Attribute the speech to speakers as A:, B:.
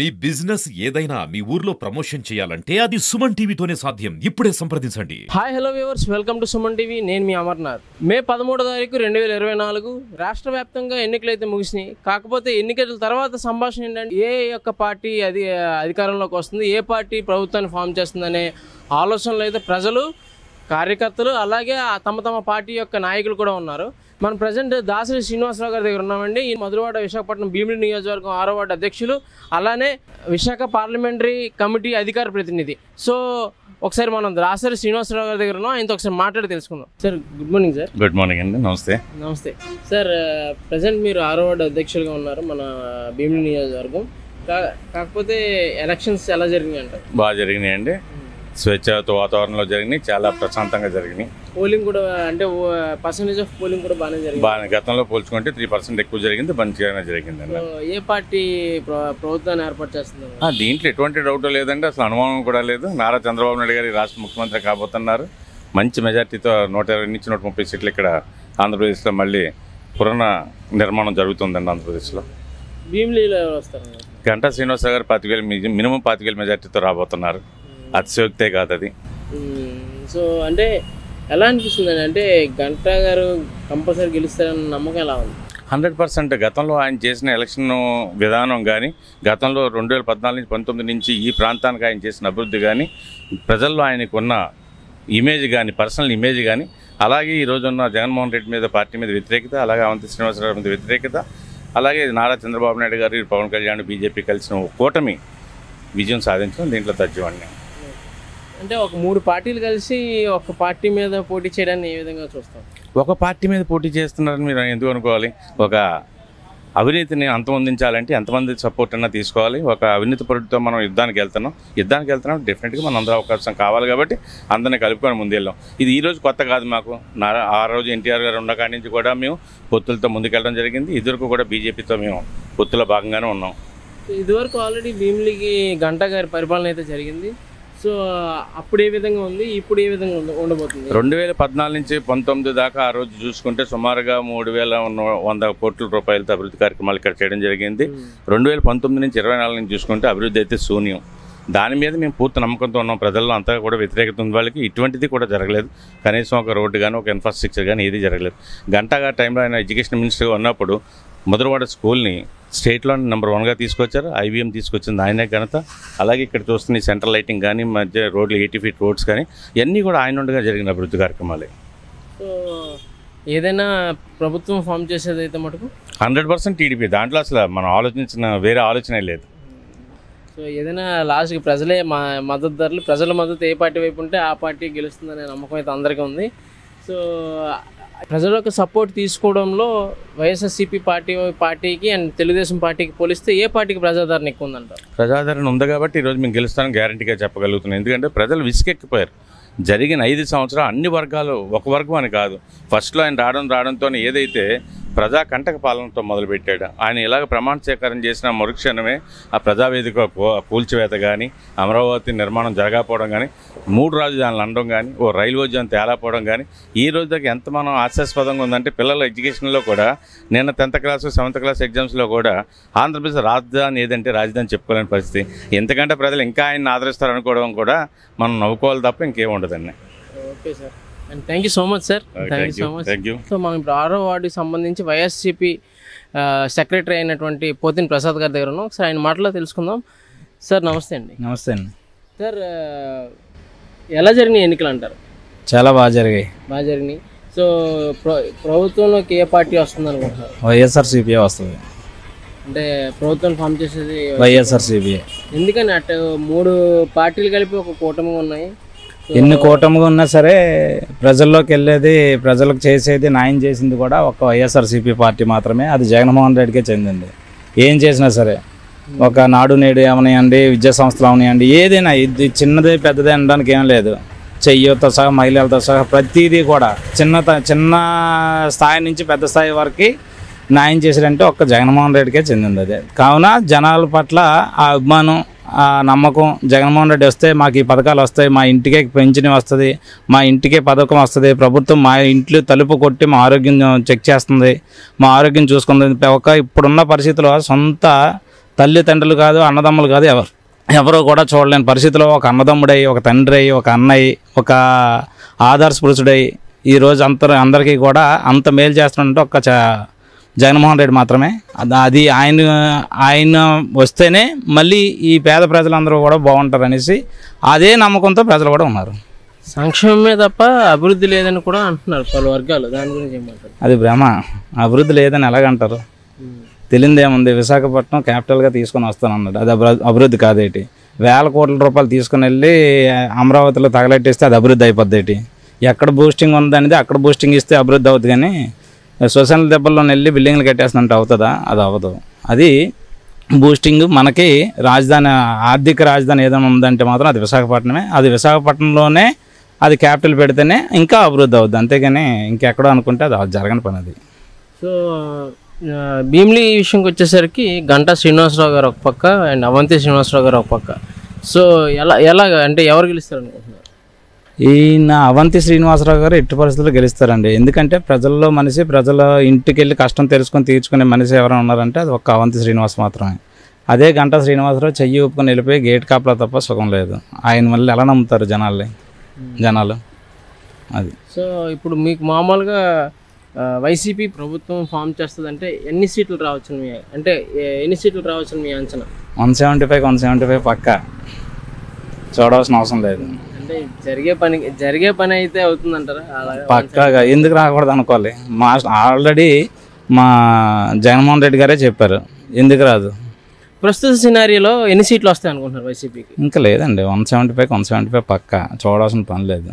A: మీ business ఏదైనా మీ ఊర్లో promotion చేయాలంటే అది సుమన్ టీవీతోనే సాధ్యం. ఇప్పుడే సంప్రదించండి.
B: Hi hello viewers. Welcome to Suman TV. నేను మీ అమర్నాథ్. మే పదమూడో తారీఖు రెండు వేల ఇరవై నాలుగు రాష్ట్ర వ్యాప్తంగా ఎన్నికలు అయితే ముగిసినాయి కాకపోతే ఎన్నికల తర్వాత సంభాషణ ఏంటంటే ఏ యొక్క పార్టీ అది అధికారంలోకి వస్తుంది ఏ పార్టీ ప్రభుత్వాన్ని ఫామ్ చేస్తుందనే ఆలోచనలు అయితే ప్రజలు కార్యకర్తలు అలాగే ఆ తమ తమ పార్టీ యొక్క నాయకులు కూడా ఉన్నారు. మన ప్రజెంట్ దాసరి శ్రీనివాసరావు గారి దగ్గర ఉన్నామండి. ఈ మధురవాడ విశాఖపట్నం భీమిలి నియోజకవర్గం ఆరో వార్డు అధ్యక్షులు. అలానే విశాఖ పార్లమెంటరీ కమిటీ అధికార ప్రతినిధి. సో ఒకసారి మనం దాసరి శ్రీనివాసరావు గారి దగ్గర ఉన్నాం. ఆయనతో ఒకసారి మాట్లాడి తెలుసుకుందాం. Sir good morning sir.
C: Good morning అండి. నమస్తే.
B: నమస్తే. సార్ ప్రజెంట్ మీరు ఆరో వార్డు అధ్యక్షులుగా ఉన్నారు మన భీమిలి నియోజకవర్గం. కా కాకపోతే ఎలక్షన్స్ ఎలా జరిగినాయి అంటారు
C: బాగా జరిగినాయి అండి స్వేచ్ఛాయుత వాతావరణంలో జరిగినాయి చాలా ప్రశాంతంగా జరిగినాయి.
B: పోలింగ్ కూడా అంటే పర్సంటేజ్ ఆఫ్ పోలింగ్ కూడా బాగానే జరిగింది.
C: బాగా గతంలో పోల్చుకుంటే త్రీ పర్సెంట్ ఎక్కువ జరిగింది మంచిగానే జరిగిందండి
B: సో ఏ పార్టీ ప్ర- ప్రభుత్వాన్ని ఏర్పాటు చేస్తుంది
C: దీంట్లో ఎటువంటి డౌట్ లేదండి అసలు అనుమానం కూడా లేదు. నారా చంద్రబాబు నాయుడు గారి రాష్ట్ర ముఖ్యమంత్రి కాబోతున్నారు. మంచి మెజార్టీతో నూట ఇరవై నుంచి నూట ముప్పై సీట్లు ఇక్కడ ఆంధ్రప్రదేశ్లో మళ్ళీ పురాణ నిర్మాణం జరుగుతుందండి ఆంధ్రప్రదేశ్లో.
B: భీమిలీలో ఎవరు వస్తారు?
C: గంటా శ్రీనివాసరావు గారు పాతికేలు మినిమం పాతికేలు మెజార్టీతో రాబోతున్నారు. అతిశయోక్తే కాదు అది.
B: సో అంటే ఎలా అనిపిస్తుంది అంటే గంటా గారు కంపల్సరీ గెలుస్తారన్న నమ్మకం ఎలా ఉంది?
C: హండ్రెడ్ పర్సెంట్ గతంలో ఆయన చేసిన ఎలక్షన్ విధానం కానీ గతంలో రెండు వేల పద్నాలుగు నుంచి పంతొమ్మిది నుంచి ఈ ప్రాంతానికి ఆయన చేసిన అభివృద్ధి కానీ ప్రజల్లో ఆయనకు ఉన్న ఇమేజ్ కానీ పర్సనల్ ఇమేజ్ కానీ అలాగే ఈ రోజు ఉన్న జగన్మోహన్ రెడ్డి మీద పార్టీ మీద వ్యతిరేకత అలాగే అవంతి శ్రీనివాసరావు మీద వ్యతిరేకత అలాగే నారా చంద్రబాబు నాయుడు గారు పవన్ కళ్యాణ్ బీజేపీ కలిసిన కూటమి విజయం సాధించడం దీంట్లో తజ్జువాడిని
B: అంటే ఒక మూడు పార్టీలు కలిసి ఒక పార్టీ మీద పోటీ చేయడాన్ని ఏ విధంగా చూస్తాం
C: ఒక పార్టీ మీద పోటీ చేస్తున్నారని మీరు ఎందుకు అనుకోవాలి? ఒక అవినీతిని అంతమొందించాలంటే ఎంతమంది సపోర్ట్ అయినా తీసుకోవాలి. ఒక అవినీతి పరుడితో మనం యుద్ధానికి వెళ్తున్నాం. యుద్ధానికి వెళ్తున్నాం డెఫినెట్గా మన అందరూ అవకాశం కావాలి కాబట్టి అందరిని కలుపుకొని ముందెళ్ళాం. ఇది ఈ రోజు కొత్త కాదు మాకు. ఆ రోజు ఎన్టీఆర్ గారు ఉన్న కాడి నుంచి కూడా మేము పొత్తులతో ముందుకెళ్ళడం జరిగింది. ఇద్దరికి కూడా బీజేపీతో మేము పొత్తులో భాగంగానే ఉన్నాం.
B: ఇదివరకు ఆల్రెడీ భీమిలికి గంటా గారి పరిపాలన అయితే జరిగింది. సో అప్పుడు ఏ విధంగా ఉంది? ఇప్పుడు ఏ విధంగా ఉండ- ఉండబోతుంది?
C: రెండు వేల పద్నాలుగు నుంచి పంతొమ్మిది దాకా ఆ రోజు చూసుకుంటే సుమారుగా మూడు వేల వంద కోట్ల రూపాయలతో అభివృద్ధి కార్యక్రమాలు ఇక్కడ చేయడం జరిగింది. రెండు వేల పంతొమ్మిది నుంచి ఇరవై నాలుగు నుంచి చూసుకుంటే అభివృద్ధి అయితే శూన్యం. దాని మీద మేము పూర్తి నమ్మకంతో ఉన్నాం. ప్రజల్లో అంతా కూడా వ్యతిరేకత ఉంది. వాళ్ళకి ఇటువంటిది కూడా జరగలేదు. కనీసం ఒక రోడ్డు కానీ ఒక ఇన్ఫ్రాస్ట్రక్చర్ కానీ ఏది జరగలేదు. గంటగా టైంలో ఆయన ఎడ్యుకేషన్ మినిస్టర్గా ఉన్నప్పుడు ముదరవాడ స్కూల్ని స్టేట్లో నెంబర్ వన్గా తీసుకొచ్చారు. ఐబీఎం తీసుకొచ్చింది ఆయనే ఘనత. అలాగే ఇక్కడ చూస్తున్న సెంట్రల్ లైటింగ్ కానీ మధ్య రోడ్లు ఎయిటీ ఫీట్ రోడ్స్ కానీ ఇవన్నీ కూడా ఆయన ఉండగా జరిగిన అభివృద్ధి కార్యక్రమాలే.
B: సో ఏదైనా ప్రభుత్వం ఫామ్ చేసేది అయితే మటుకు?
C: Hundred percent TDP. దాంట్లో అసలు మనం ఆలోచించిన వేరే ఆలోచనే లేదు.
B: సో ఏదైనా లాస్ట్కి ప్రజలే మా మద్దతుదారులు ప్రజల మద్దతు ఏ పార్టీ వైపు ఉంటే ఆ పార్టీ గెలుస్తుందనే నమ్మకం అయితే అందరికీ ఉంది. సో ప్రజలకు సపోర్ట్ తీసుకోవడంలో వైఎస్ఎస్సిపి పార్టీ పార్టీకి అండ్ తెలుగుదేశం పార్టీకి పోలిస్తే ఏ పార్టీకి ప్రజాదరణ ఎక్కువ ఉందంటారు?
C: ప్రజాదరణ ఉంది కాబట్టి ఈరోజు మేము గెలుస్తానని గ్యారంటీగా చెప్పగలుగుతున్నాం. ఎందుకంటే ప్రజలు విసుకెక్కిపోయారు. జరిగిన ఐదు సంవత్సరాలు అన్ని వర్గాలు ఒక వర్గం అని కాదు. ఫస్ట్లో ఆయన రావడం రావడంతో ఏదైతే ప్రజా కంటక పాలనతో మొదలుపెట్టాడు. ఆయన ఇలాగ ప్రమాణ స్వీకారం చేసిన మరుక్షణమే ఆ ప్రజావేదిక కూల్చివేత కానీ అమరావతి నిర్మాణం జరగకపోవడం కానీ మూడు రాజధానులు అనడం కానీ ఓ రైల్వే జోన్ తేలాపోవడం కానీ ఈ రోజు దాకా ఎంత మనం ఆశాస్పదంగా ఉందంటే పిల్లల ఎడ్యుకేషన్లో కూడా నిన్న టెన్త్ క్లాస్ సెవెంత్ క్లాస్ ఎగ్జామ్స్లో కూడా ఆంధ్రప్రదేశ్ రాజధాని ఏదంటే రాజధాని చెప్పుకోలేని పరిస్థితి. ఎందుకంటే ప్రజలు ఇంకా ఆయన్ని ఆదరిస్తారు అనుకోవడం కూడా మనం నవ్వుకోవాలి తప్ప ఇంకేం ఉండదండి.
B: Okay sir. And thank you so much sir thank you so much
C: thank you
B: so మనం ఇప్పుడు ఆరో వార్డుకి సంబంధించి వైఎస్సీపీ సెక్రటరీ అయినటువంటి పోతిన్ ప్రసాద్ గారి దగ్గర ఉన్నాం. ఒకసారి ఆయన మాటలో తెలుసుకుందాం. సార్ నమస్తే అండి.
D: నమస్తే అండి.
B: సార్ ఎలా జరిగినాయి ఎన్నికలు అంటారు?
D: చాలా బాగా జరిగాయి.
B: బాగా జరిగినాయి. సో ప్ర ప్రభుత్వంలోకి ఏ పార్టీ వస్తుంది అనుకుంటున్నారు?
D: వైఎస్ఆర్సీపీ వస్తుంది.
B: అంటే ప్రభుత్వం ఫామ్ చేసేది
D: వైఎస్ఆర్సీపీ.
B: ఎందుకని అటు మూడు పార్టీలు కలిపి ఒక కూటమి ఉన్నాయి?
D: ఎన్ని కూటమిగా ఉన్నా సరే ప్రజల్లోకి వెళ్ళేది ప్రజలకు చేసేది న్యాయం చేసింది కూడా ఒక వైఎస్ఆర్సీపీ పార్టీ మాత్రమే. అది జగన్మోహన్ రెడ్డికే చెందింది. ఏం చేసినా సరే. ఒక నాడు నేడు ఏమనియండి విద్యా సంస్థలు అవనియండి ఏదైనా ఇది చిన్నది పెద్దది అనడానికి ఏం లేదు. చెయ్యతో సహా మహిళలతో సహా ప్రతిదీ కూడా చిన్న చిన్న స్థాయి నుంచి పెద్ద స్థాయి వరకు న్యాయం చేశారంటే ఒక్క జగన్మోహన్ రెడ్డికే చెందింది అది. కావున జనాల పట్ల ఆ అభిమానం నమ్మకం జగన్మోహన్ రెడ్డి వస్తే మాకు ఈ పథకాలు వస్తాయి మా ఇంటికే పెన్షన్ వస్తుంది మా ఇంటికే పథకం వస్తుంది ప్రభుత్వం మా ఇంట్లో తలుపు కొట్టి మా ఆరోగ్యం చెక్ చేస్తుంది మా ఆరోగ్యం చూసుకుంది. ఒక ఇప్పుడున్న పరిస్థితిలో సొంత తల్లిదండ్రులు కాదు అన్నదమ్ములు కాదు ఎవరు. ఎవరో కూడా చూడలేని పరిస్థితిలో ఒక అన్నదమ్ముడై ఒక తండ్రి అయ్యి ఒక అన్నయ్య ఒక ఆదర్శ పురుషుడై ఈరోజు అంత అందరికీ కూడా అంత మేలు చేస్తున్నట్టు ఒక చా జగన్మోహన్ రెడ్డి మాత్రమే. అది- ఆయన ఆయన వస్తేనే మళ్ళీ ఈ పేద ప్రజలందరూ కూడా బాగుంటారు అనేసి అదే నమ్మకంతో ప్రజలు కూడా ఉన్నారు.
B: సంక్షేమమే తప్ప అభివృద్ధి లేదని కూడా అంటున్నారు పలు వర్గాలు. దాని గురించి ఏమంటారు
D: అది భ్రమ. అభివృద్ధి లేదని ఎలాగంటారు? తెలియదేముంది? విశాఖపట్నం క్యాపిటల్గా తీసుకొని వస్తాను అన్నాడు అది అభివృ- అభివృద్ధి కాదేటి? వేల కోట్ల రూపాయలు తీసుకుని వెళ్ళి అమరావతిలో తగలెట్టేస్తే అది అభివృద్ధి అయిపోద్ది ఏంటి ఎక్కడ బూస్టింగ్ ఉందనేది అక్కడ బూస్టింగ్ ఇస్తే అభివృద్ధి అవుతుంది కానీ శ్వసన దెబ్బల్లో వెళ్ళి బిల్డింగ్లు కట్టేసినట్టు అవుతుందా? అది అవ్వదు. అది బూస్టింగ్ మనకి రాజధాని ఆర్థిక రాజధాని ఏదైనా ఉందంటే మాత్రం అది విశాఖపట్నమే. అది విశాఖపట్నంలోనే అది క్యాపిటల్ పెడితేనే ఇంకా అభివృద్ధి అవుద్ది. అంతేగాని ఇంకెక్కడో అనుకుంటే అది జరగని పని అది.
B: సో భీమిలి విషయంకి వచ్చేసరికి గంటా శ్రీనివాసరావు గారు ఒక పక్క అండ్ అవంతి శ్రీనివాసరావు గారు ఒక పక్క. సో ఎలా ఎలాగ అంటే ఎవరు గెలుస్తారు అనుకుంటున్నారు
D: ఈయన అవంతి శ్రీనివాసరావు గారు ఎట్టి పరిస్థితుల్లో గెలుస్తారండి. ఎందుకంటే ప్రజల్లో మనిషి ప్రజల ఇంటికి వెళ్ళి కష్టం తెలుసుకొని తీర్చుకునే మనిషి ఎవరైనా ఉన్నారంటే అది ఒక్క అవంతి శ్రీనివాస్ మాత్రమే. అదే గంట శ్రీనివాసరావు చెయ్యి ఊపుకొని వెళ్ళిపోయి గేట్ కాపలా తప్ప సుఖం లేదు. ఆయన మళ్ళీ ఎలా నమ్ముతారు జనాల్ని? జనాలు. అది.
B: సో ఇప్పుడు మీకు మామూలుగా వైసీపీ ప్రభుత్వం ఫామ్ చేస్తుందంటే ఎన్ని సీట్లు రావచ్చు మీ అంటే ఎన్ని సీట్లు రావచ్చు మీ అంచనా?
D: One seventy five one seventy five పక్క. చూడవలసిన అవసరం లేదు.
B: అంటే జరిగే పని జరిగే పని అయితే అవుతుందంటారా?
D: పక్కాగా ఎందుకు రాకూడదు అనుకోవాలి. మా ఆల్రెడీ మా జగన్మోహన్ రెడ్డి గారే చెప్పారు. ఎందుకు రాదు?
B: ప్రస్తుత సినారియోలో ఎన్ని సీట్లు వస్తాయి అనుకుంటున్నారు వైసీపీకి?
D: ఇంకా లేదండి. One seventy five one seventy five పక్క. చూడాల్సిన పని లేదు.